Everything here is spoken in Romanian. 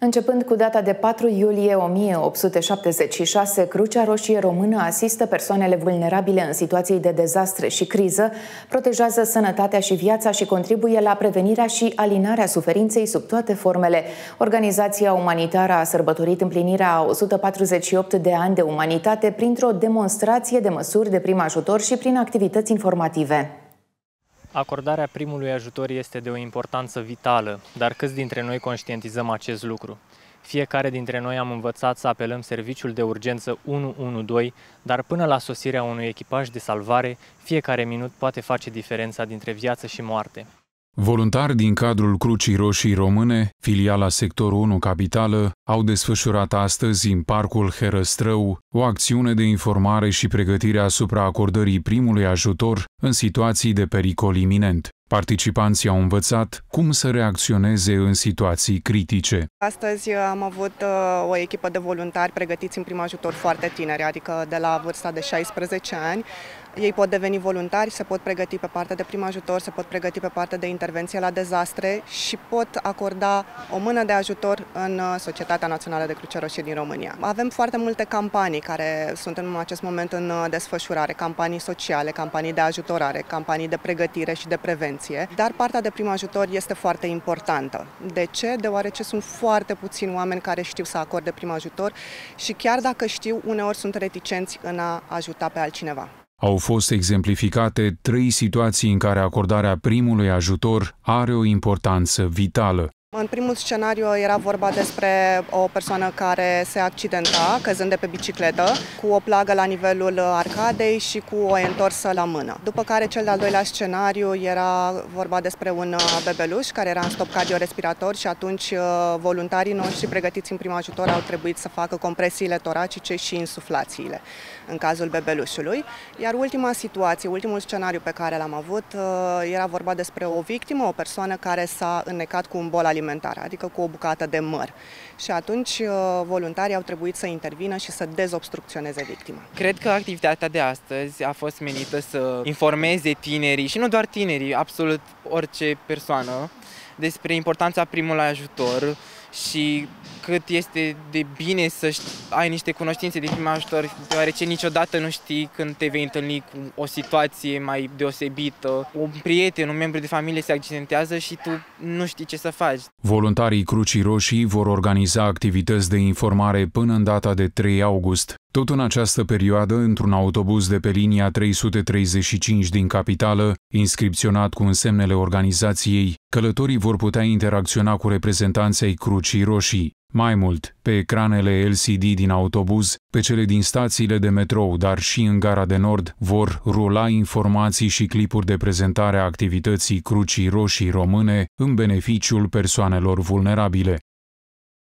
Începând cu data de 4 iulie 1876, Crucea Roșie Română asistă persoanele vulnerabile în situații de dezastre și criză, protejează sănătatea și viața și contribuie la prevenirea și alinarea suferinței sub toate formele. Organizația umanitară a sărbătorit împlinirea 148 de ani de umanitate printr-o demonstrație de măsuri de prim ajutor și prin activități informative. Acordarea primului ajutor este de o importanță vitală, dar câți dintre noi conștientizăm acest lucru? Fiecare dintre noi am învățat să apelăm serviciul de urgență 112, dar până la sosirea unui echipaj de salvare, fiecare minut poate face diferența dintre viață și moarte. Voluntari din cadrul Crucii Roșii Române, filiala Sectorul 1 Capitală, au desfășurat astăzi în Parcul Herăstrău o acțiune de informare și pregătire asupra acordării primului ajutor în situații de pericol iminent. Participanții au învățat cum să reacționeze în situații critice. Astăzi am avut uh, o echipă de voluntari pregătiți în prim ajutor foarte tineri, adică de la vârsta de 16 ani. Ei pot deveni voluntari, se pot pregăti pe partea de prim ajutor, se pot pregăti pe partea de intervenție la dezastre și pot acorda o mână de ajutor în uh, Societatea Națională de Cruce Roșie din România. Avem foarte multe campanii care sunt în acest moment în uh, desfășurare, campanii sociale, campanii de ajutorare, campanii de pregătire și de prevenție, dar partea de prim ajutor este foarte importantă. De ce? Deoarece sunt foarte puțini oameni care știu să acorde prim ajutor și chiar dacă știu, uneori sunt reticenți în a ajuta pe altcineva. Au fost exemplificate trei situații în care acordarea primului ajutor are o importanță vitală. În primul scenariu era vorba despre o persoană care se accidenta căzând de pe bicicletă cu o plagă la nivelul arcadei și cu o întorsă la mână. După care cel de-al doilea scenariu era vorba despre un uh, bebeluș care era în stop cardiorespirator și atunci uh, voluntarii noștri pregătiți în prim ajutor au trebuit să facă compresiile toracice și insuflațiile în cazul bebelușului. Iar ultima situație, ultimul scenariu pe care l-am avut uh, era vorba despre o victimă, o persoană care s-a înnecat cu un bol alimentar alimentară, adică cu o bucată de măr. Și atunci uh, voluntarii au trebuit să intervină și să dezobstrucționeze victima. Cred că activitatea de astăzi a fost menită să informeze tinerii și nu doar tinerii, absolut orice persoană despre importanța primului ajutor și cât este de bine să ai niște cunoștințe de prim ajutor, deoarece niciodată nu știi când te vei întâlni cu o situație mai deosebită. Un prieten, un membru de familie se accidentează și tu nu știi ce să faci. Voluntarii Crucii Roșii vor organiza activități de informare până în data de 3 august. Tot în această perioadă, într-un autobuz de pe linia 335 din capitală, inscripționat cu însemnele organizației, călătorii vor putea interacționa cu reprezentanții ai Crucii Roșii. Mai mult, pe ecranele LCD din autobuz, pe cele din stațiile de metrou, dar și în gara de nord, vor rula informații și clipuri de prezentare a activității Crucii Roșii Române în beneficiul persoanelor vulnerabile.